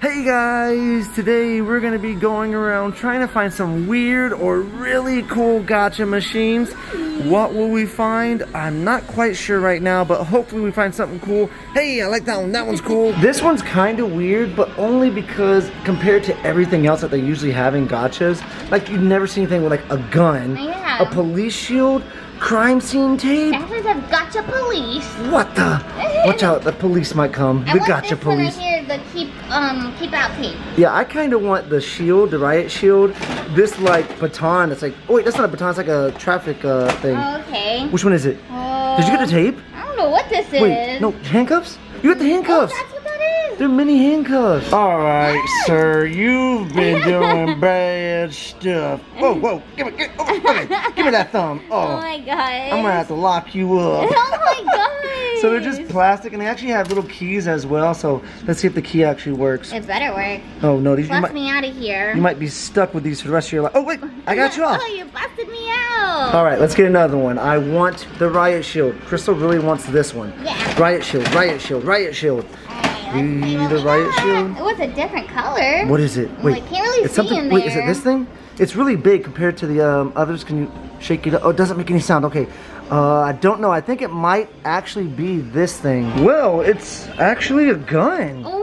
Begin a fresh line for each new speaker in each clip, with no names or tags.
Hey guys, today we're going to be going around trying to find some weird or really cool gacha machines. What will we find? I'm not quite sure right now, but hopefully we find something cool. Hey, I like that one, that one's cool. this one's kind of weird, but only because compared to everything else that they usually have in gachas, like you've never seen anything with like a gun,
Yeah.
a police shield, crime scene tape.
That says gacha police.
What the? Watch out, the police might come.
I
The gotcha
this one right
police.
here, the keep um keep out tape.
Yeah, I kind of want the shield, the riot shield. This like baton. It's like, oh wait, that's not a baton. It's like a traffic uh, thing.
Okay.
Which one is it? Did you get the tape?
I don't know what this is.
Wait, no handcuffs. You got the
Oh,
handcuffs.
that's what that is.
They're mini handcuffs. All right, sir. You've been doing bad stuff. Whoa, whoa. Give me, give, oh, okay. give me that thumb.
Oh
Oh,
my god.
I'm gonna have to lock you up.
Oh my god.
So they're just plastic, and they actually have little keys as well. So let's see if the key actually works.
It better work.
Oh no, these you
Bust
might,
me out of here.
you might be stuck with these for the rest of your life. Oh wait, I got you off.
Oh, you busted me out.
All right, let's get another one. I want the riot shield. Crystal really wants this one.
Yeah.
Riot shield, riot shield, riot shield.
Alright, let's see
the riot shield.
Oh, it's a different color.
What is it? Wait,
I can't really
it's
see
something.
in
Wait, is it this thing? It's really big compared to the um, others. Can you shake it up? Oh, it doesn't make any sound. Okay. Uh, I don't know. I think it might actually be this thing. Well, it's actually a gun.
Oh my god.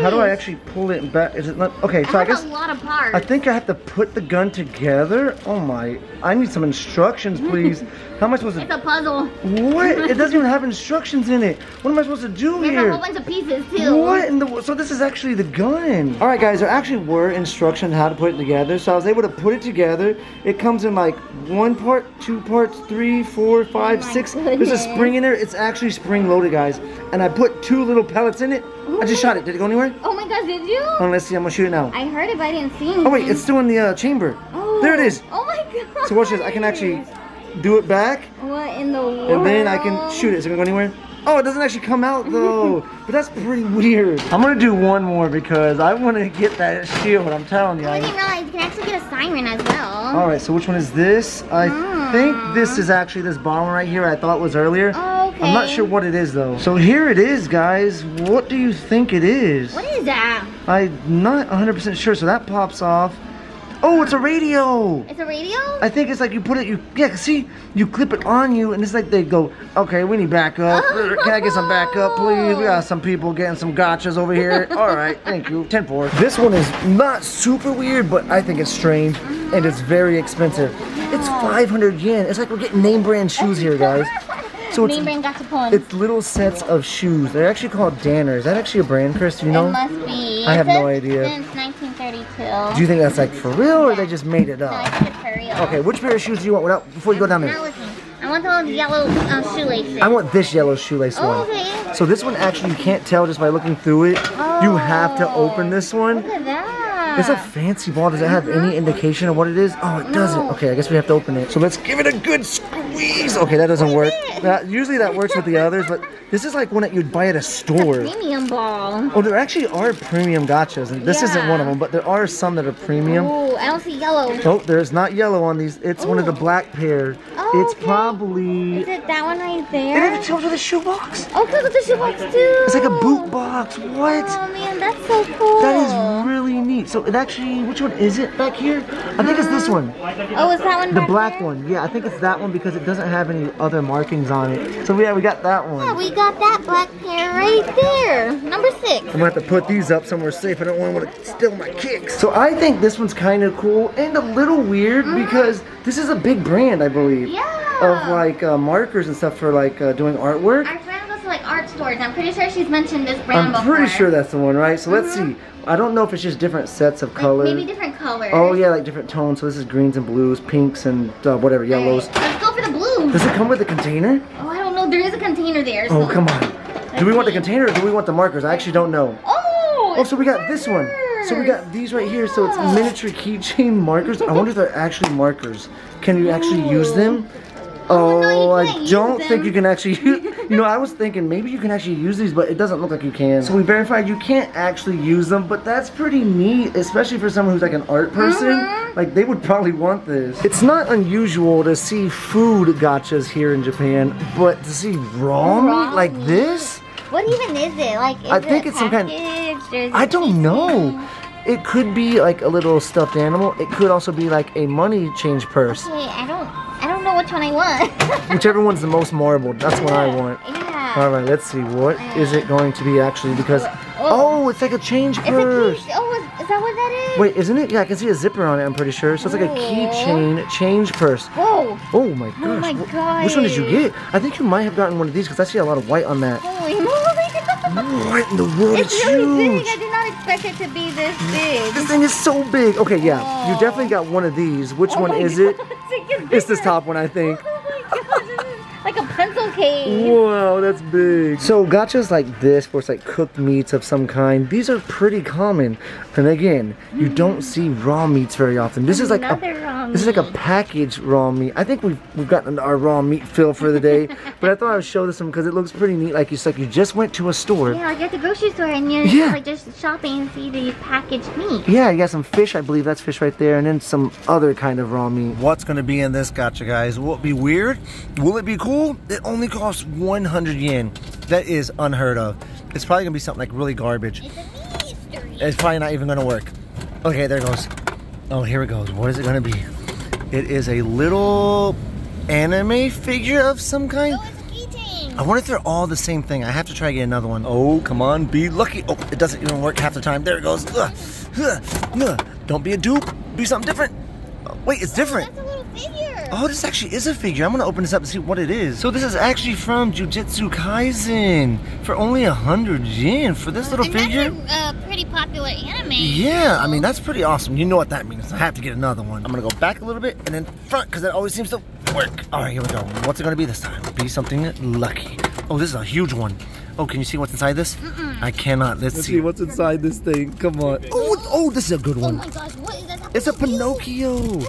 How do I actually pull it back? Is it not? Okay, so I,
I
guess
a lot of parts.
I think I have to put the gun together. Oh my! I need some instructions, please. How am I supposed to?
it's a puzzle.
What? It doesn't even have instructions in it. What am I supposed to do
There's a whole bunch of pieces too.
What in the? So this is actually the gun. All right, guys. There actually were instructions how to put it together. So I was able to put it together. It comes in like one part, two parts, three, four, five,
Oh my
six. There's a spring in there. It's actually spring loaded, guys. And I put two little pellets in it. I just shot it. Did it go anywhere?
Oh my gosh, did you?
Oh, let's see. I'm gonna shoot it now.
I heard it, but I didn't see anything.
Oh wait, it's still in the uh, chamber.
Oh.
There it is.
Oh my god.
So watch this. I can actually do it back.
What in the world?
And then I can shoot it. Is it gonna go anywhere? Oh, it doesn't actually come out though. but that's pretty weird. I'm gonna do one more because I want to get that shield. I'm telling you.
I
I-
didn't realize you can actually get a siren as well.
All right. So which one is this? I
Hmm.
think this is actually this bottom one right here. I thought was earlier.
Okay.
I'm not sure what it is though. So here it is, guys. What do you think it is?
What is that?
I'm not 100% sure. So that pops off. Oh, it's a radio.
It's a radio?
I think it's like you put it, you yeah. See, you clip it on you, and it's like they go, okay, we need backup. Can I get some backup, please? We got some people getting some gachas over here. All right, thank you. Ten four. This one is not super weird, but I think it's strange, and it's very expensive. It's 500 yen. It's like we're getting name brand shoes here, guys. So it's
Name brand got to pull.
it's little sets of shoes. They're actually called Danner. Is that actually a brand, Cris? Do you know?
It must be.
I have no idea.
Since 1932.
Do you think that's like for real, or they just made it
No,
up?
I think it's for real.
Okay, which pair of shoes do you want without, before you go down there?
looking. I want those yellow uh, shoelaces.
I want this yellow shoelace one.
Okay.
So this one actually you can't tell just by looking through it. Oh, You have to open this one.
Look at that.
It's a fancy ball. Does it have any indication of what it is? Oh, it doesn't. Okay, I guess we have to open it. So let's give it a good squeeze. Okay, that doesn't work. That, usually that works with the others, but this is like one that you'd buy at a store.
Premium ball.
Oh, there actually are premium gachas, and this isn't one of them, but there are some that are premium.
Oh, I don't see yellow.
Oh, there's not yellow on these. It's one of the black pair.
Oh,
it's
okay.
probably.
Is it that one right
It
there?
even comes with a shoebox.
Oh, look at the shoebox too.
It's like a boot box. What?
Oh man, that's so cool.
That is really neat. So it actually, which one is it back here? I think it's this one,
Oh, is that one?
the black
there?
one. Yeah, I think it's that one because it doesn't have any other markings on it. So yeah, we got that one.
Yeah, we got that black pair right there. Number six.
I'm gonna have to put these up somewhere safe. I don't want anyone to steal my kicks. So I think this one's kind of cool and a little weird because this is a big brand, I believe,
Yeah.
of like uh, markers and stuff for like uh, doing artwork.
Our friend goes to like art stores. I'm pretty sure she's mentioned this brand before.
I'm
before.
pretty sure that's the one, right? So let's see. I don't know if it's just different sets of
Like,
colors.
Maybe different colors.
Oh yeah, like different tones. So this is greens and blues, pinks and uh, whatever, yellows.
Alright, Let's go for the blue.
Does it come with a container?
Oh, I don't know. There is a container there.
Oh come on. Do we want the container or do we want the markers? I actually don't know.
Oh.
Oh, so we got this one. So we got these right here. So it's ah. miniature keychain markers. I wonder if they're actually markers. Can you actually use them?
Oh, no,
Oh, I don't think you can actually. You know, I was thinking maybe you can actually use these, but it doesn't look like you can. So we verified you can't actually use them, but that's pretty neat, especially for someone who's like an art person.
Mhm.
Like they would probably want this. It's not unusual to see food gachas here in Japan, but to see raw,
Raw
meat like
meat?
this.
What even is it? Like, is
I think
it
it's some kind-?
Is
I don't know. It could be like a little stuffed animal. It could also be like a money change purse.
Okay, I don't, I don't know which one I want.
Whichever one's the most marble, that's what I want.
Yeah.
All right, let's see. What is it going to be actually? Because oh, oh it's like a change purse.
key. Oh, is, is that what that is?
Wait, isn't it? Yeah, I can see a zipper on it. I'm pretty sure. So it's like a keychain change purse.
Whoa.
Oh my oh gosh.
Oh my
Wh- Which one did you get? I think you might have gotten one of these because I see a lot of white on that.
Holy moly.
What in the world?
It's
It's,
really
huge.
big. I did not expect it to be this big.
This thing is so big. Okay, yeah. You
Oh.
definitely got one of these. Which
Oh
one is it?
God, even
It's this top one, I think.
Like a pencil case.
Wow, that's big. So gachas like this, where it's like cooked meats of some kind, these are pretty common. And again, you mm-hmm. don't see raw meats very often. This is like
Another
a
raw
this is like a packaged raw meat. I think we've we've gotten our raw meat fill for the day, but I thought I would show this one because it looks pretty neat. Like you said, you just went to a store.
Yeah, like at the grocery store and you're
Yeah.
like just shopping and see the packaged meat.
Yeah, you got some fish, I believe that's fish right there, and then some other kind of raw meat. What's gonna be in this gacha, guys? Will it be weird? Will it be cool? It only costs 100 yen. That is unheard of. It's probably gonna be something like really garbage.
It's a mystery.
It's probably not even gonna work. Okay, there it goes. Oh, here it goes. What is it gonna be? It is a little anime figure of some kind.
Oh.
I wonder if they're all the same thing. I have to try to get another one. Oh, come on, be lucky. Oh, it doesn't even work half the time. There it goes. Ugh, ugh, ugh. Don't be a dupe. Be something different. Oh, wait, it's oh,
different. A little figure.
Oh, this actually is a figure. I'm gonna open this up and see what it is. So this is actually from Jujutsu Kaisen for only a hundred yen for this little
and
figure.
That's a uh, pretty popular anime.
Yeah, I mean that's pretty awesome. You know what that means. I have to get another one. I'm gonna go back a little bit and then front because that always seems to work. All right, here we go. What's it gonna be this time? Be something lucky. Oh, this is a huge one. Oh, can you see what's inside this? I cannot. Let's, see. what's inside this thing. Come on. Oh, oh, this is a good
Oh
one.
my gosh, what is that?
It's a Pinocchio.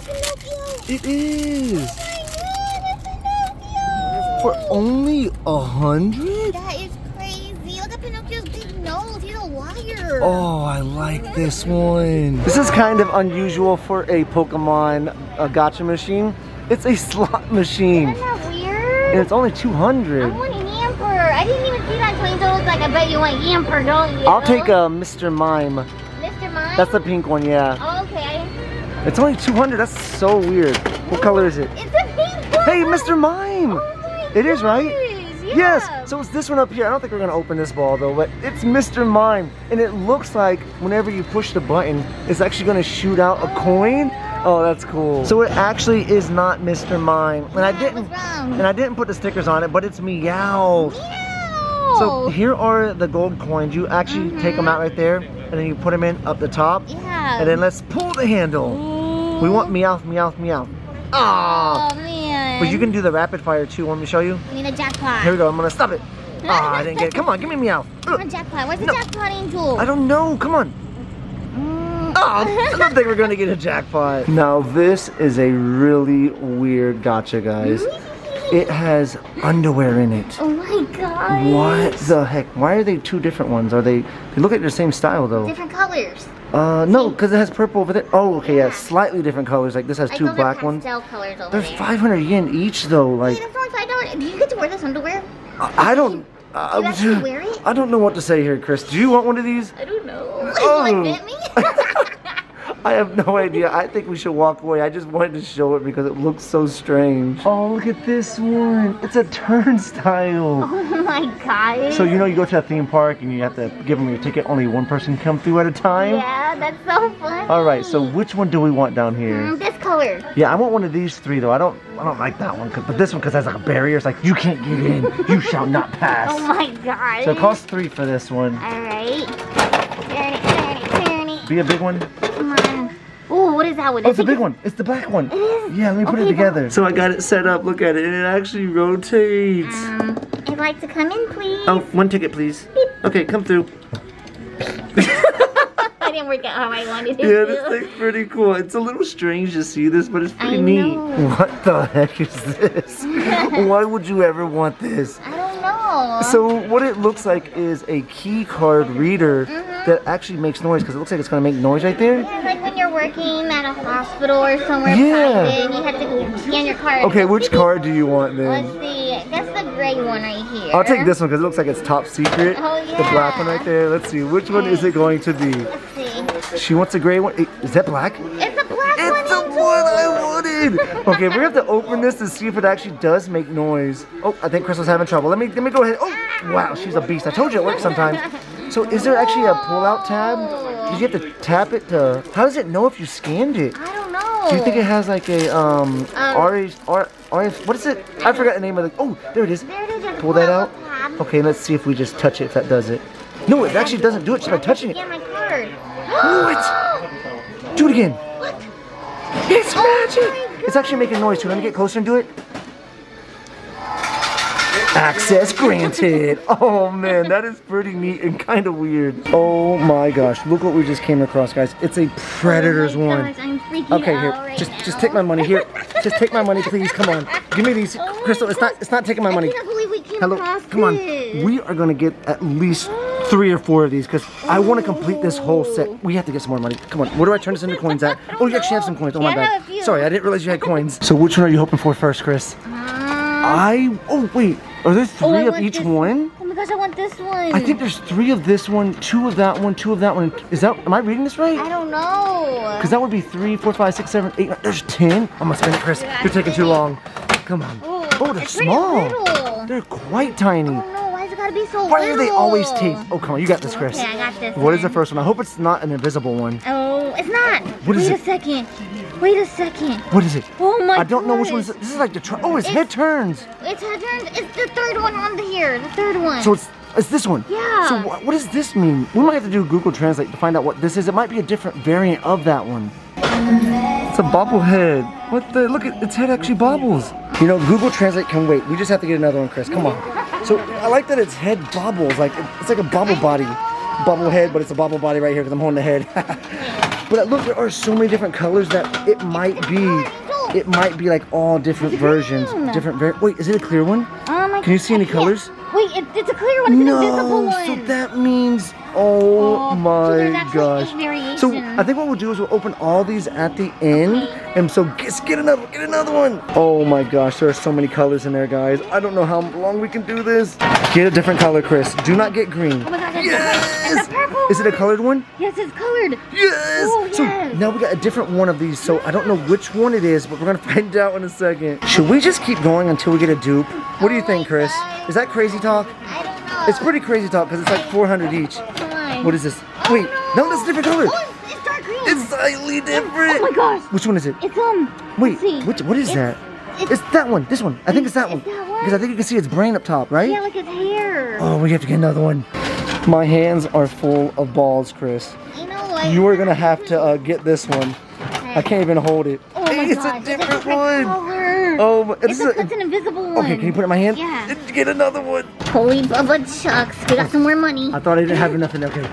Pinocchio.
It is.
Oh
For only a hundred?
That is crazy. Look at Pinocchio's big nose. He's a liar.
Oh, I like this one. This is kind of unusual for a Pokemon uh, gacha machine. It's a slot machine,
Isn't that weird?
and it's only 200.
I
200.
want an Yamper. I didn't even see that until so like, I bet you want Yamper, don't you?
I'll take a Mr. Mime.
Mr. Mime?
That's the pink one, yeah.
Oh, okay.
It's only 200. That's so weird. What color is it?
It's a pink one.
Hey, Mr. Mime.
Oh
It is, right?
Yeah.
Yes. So it's this one up here. I don't think we're gonna open this ball though, but it's Mr. Mime, and it looks like whenever you push the button, it's actually gonna shoot out a coin. Oh, that's cool. So it actually is not Mr. Mime, and I didn't, and I didn't put the stickers on it, but it's Meow.
Meow.
So here are the gold coins. You actually take them mm-hmm. out right there, and then you put them in up the top,
Yeah.
and then let's pull the handle.
Ooh.
We want Meow, Meow, Meow. Ah.
Oh man.
But you can do the rapid fire too. Want me to show you?
We need a jackpot.
Here we go. I'm gonna stop it. Ah, I didn't get it. Come on, give me Meow.
Come
Ugh.
on, jackpot. Where's the
No.
jackpot angel?
I don't know. Come on.
Mm.
Oh, I don't think we're gonna get a jackpot. Now this is a really weird gacha, guys. It has underwear in it.
Oh my god.
What the heck? Why are they two different ones? Are they? They look like the same style though.
Different colors.
Uh, no, because it has purple over there. Oh, okay, yeah, slightly different colors. Like this has
Like
two black ones.
pastel colors over
They're
there.
500 yen each though. Like
Wait. Do you get to wear this underwear?
I I don't. I,
wear it?
I don't know what to say here, Cris. Do you want one of these?
I don't know.
Oh.
You like me?
I have no idea. I think we should walk away. I just wanted to show it because it looks so strange. Oh, look at this one. It's a turnstile.
oh my god.
So you know you go to a theme park and you have to give them your ticket. Only one person can come through at a time.
Yeah, that's so funny.
All right. So which one do we want down here?
Mm, this color.
Yeah, I want one of these three though. I don't. I don't like that one. 'cause- But this one because it has like a barrier. It's like you can't get in. You shall not pass.
Oh my god.
So it costs three for this one.
Alright. Turn it, turn it, turn it.
Be a big one.
Come on. Ooh, what is that one?
Oh, it's a big one. It's the black one.
It is?
Yeah, let me put it together. So I got it set up. Look at it, and it actually rotates.
Um, I'd like to come in, please.
Oh, one ticket, please. Okay, come through.
I didn't work out how I wanted it
Yeah,
to.
this thing's pretty cool. It's a little strange to see this, but it's pretty
I
neat.
know.
What the heck is this? Why would you ever want this?
I don't know.
So what it looks like is a key card reader that actually makes noise because it looks like it's gonna make noise right there.
Yeah, like when you're working at a hospital or somewhere
Yeah.
private and you have to scan your card.
Okay, which card do you want then?
Let's see. That's the gray one right here.
I'll take this one because it looks like it's top secret.
Oh,
The black one right there. Let's see. Which one is it going to be?
Let's see.
She wants a gray one. Is that black?
It's a black one.
It's the one I wanted. Okay, we have to open this to see if it actually does make noise. Oh, I think Crystal's having trouble. Let me let me go ahead. Oh, wow, she's a beast. I told you it works sometimes. So is there actually a pull-out tab? Did you have to tap it to? How does it know if you scanned it?
I don't know.
Do you think it has like a um,
Um,
RS, R, RS, what is it? I forgot the name of the, oh, there it is.
There it is.
Pull that out.
tab.
Okay, let's see if we just touch it, if that does it. No, it actually doesn't do it just by touching it.
Get my card.
What? Do it again.
What?
It's
Oh
magic. It's actually making noise too. Let me get closer and do it. Access granted. Oh man, that is pretty neat and kind of weird. Oh my gosh, look what we just came across, guys. It's a Predators
oh my
one.
Gosh, I'm freaking
Okay,
out
here.
right
just
now.
just take my money here. Just take my money, please. Come on. Give me these.
Oh
Crystal, it's not it's not taking my money.
I cannot believe we came
Hello.
across
Come on.
this.
We are gonna get at least three or four of these because I want to complete this whole set. We have to get some more money. Come on. Where do I turn this into coins at? Oh, you actually have some coins. Oh my
Yeah, I have
bad. Sorry, I didn't realize you had coins. So which one are you hoping for first, Cris?
Um,
I. Oh wait. Are there
oh,
three of each one?
Oh my gosh, I want this one.
I think there's three of this one, two of that one, two of that one. Is that? Am I reading this right?
I don't know.
Because that would be three, four, five, six, seven, eight. There's ten. I'm gonna spin it, Cris.
Yeah,
You're taking too long. Come on.
Ooh,
Oh, they're small.
little.
They're quite tiny.
Oh no, why is it gotta be so
Why are they always taped? Oh, come on. You got this, Cris.
Okay, I got this.
What is the first one? I hope it's not an invisible one.
Oh, it's not.
What is
Wait
it?
a second. Wait a second.
What is it?
Oh my
I don't know which one. Is this is like the. Tr- oh, his
It's-
head turns.
It's head turns. It's the third one on the here. The third one.
So it's it's this one.
Yeah.
So wh- what does this mean? We might have to do Google Translate to find out what this is. It might be a different variant of that one. It's a bobblehead. What the? Look at its head actually bobbles. You know, Google Translate can wait. We just have to get another one, Cris. Come on. So I like that its head bobbles. Like it's like a bobble body, bobble head, but it's a bobble body right here because I'm holding the head. but look, there are so many different colors that it might be. It might be like all different versions, different. Var- Wait, is it a clear one?
Oh my
Can you see any colors?
Wait, it, it's a clear one. It's an invisible
No,
one.
so that means oh,
Oh, so
my
actually
gosh. So I think what we'll do is we'll open all these at the end, and so get, get another get another one. Oh my gosh, there are so many colors in there, guys. I don't know how long we can do this. Get a different color, Cris. Do not get green.
Oh my gosh,
Yes!
a, it's a purple.
Is it a colored one?
Yes, it's colored.
Yes.
Oh,
So
yes.
now we got a different one of these. So I don't know which one it is, but we're gonna find out in a second. Should we just keep going until we get a dupe? What do you
Oh
think,
Cris?
Is that crazy talk?
I don't know.
It's pretty crazy talk because it's like 400 each. What is this?
Oh,
Wait, no, that's a different color.
Oh, it's, it's dark green.
It's slightly different.
Oh my gosh.
Which one is it?
It's um.
Wait, which, what is
It's-
that?
It's,
It's that one. This one. I think it's that one.
It's that one?
Because I think you can see its brain up top, right?
yeah, like his hair.
Oh, we have to get another one. My hands are full of balls, Cris.
You know what?
You are gonna have to uh, get this one. I can't even hold it.
Oh my
it's
gosh,
a
it's
different one.
color.
Oh, my-
it's,
this
a,
a-
it's an invisible one.
Okay, can you put it in my hand?
Yeah.
Get another one.
Holy Bubba Chucks, we got some more money.
I thought I didn't have enough in there. Okay.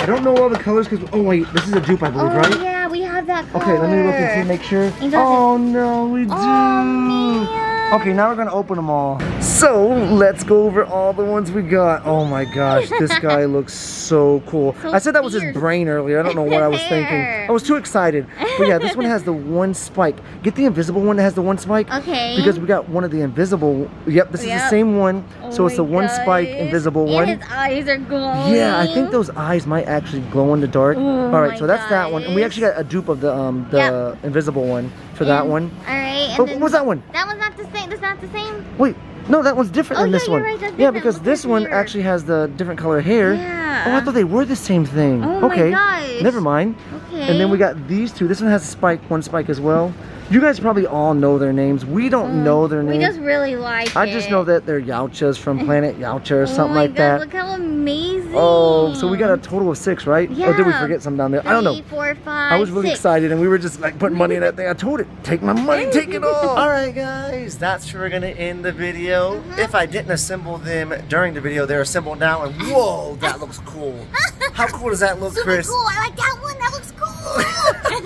I don't know all the colors because. Oh wait, this is a dupe, I believe,
oh
right?
yeah, we have that color.
Okay, let me look and see, make sure. Oh no, we oh, do.
man.
Okay, now we're gonna open them all. So let's go over all the ones we got. Oh my gosh, this guy looks so cool.
So
I said that was his brain earlier. I don't know what I was thinking. I was too excited. But yeah, this one has the one spike. Get the invisible one that has the one spike.
Okay.
Because we got one of the invisible. Yep, this is the
Yep.
same one. so
Oh
it's the one spike
gosh.
invisible
and
one.
his eyes are glowing.
Yeah, I think those eyes might actually glow in the dark.
Oh
All right, so that's that one, and we
gosh.
actually got a dupe of the um the
Yep.
invisible one for that
mm.
one.
All right.
But oh, what was that one?
That one's not the same. That's not the same.
Wait, no, that one's different
Oh,
than
yeah,
this one.
right,
yeah, because this one actually has the different color hair.
Yeah.
Oh, I thought they were the same thing.
Oh my
okay.
gosh.
Never mind.
Okay.
And then we got these two. This one has a spike, one spike as well. You guys probably all know their names. We don't know their
names. We just really like
I
it.
just know that they're Yauchas from Planet Yaucha or
oh
something
my
like
God,
that.
Look how amazing.
Oh, so we got a total of six, right? Or did we forget some down there? I don't know.
Three, four, five,
I was really
six.
excited and we were just like putting money in that thing. I told it, take my money, take it all. all right, guys, that's where we're gonna end the video.
Mm-hmm.
If I didn't assemble them during the video, they're assembled now and whoa, that looks cool. How cool does that look,
Super
Cris?
cool. I like that one. That looks cool.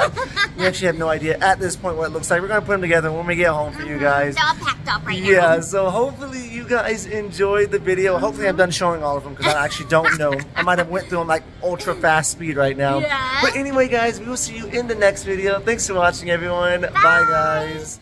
We actually have no idea at this point what it looks like. We're gonna put them together when we get home for you uh-huh. guys.
They're all packed up right
Yeah,
now.
so hopefully you guys enjoyed the video. Hopefully I'm done showing all of them because I actually don't know. I might have went through them like ultra fast speed right now.
Yeah.
But anyway, guys, we will see you in the next video. Thanks for watching, everyone. Bye guys.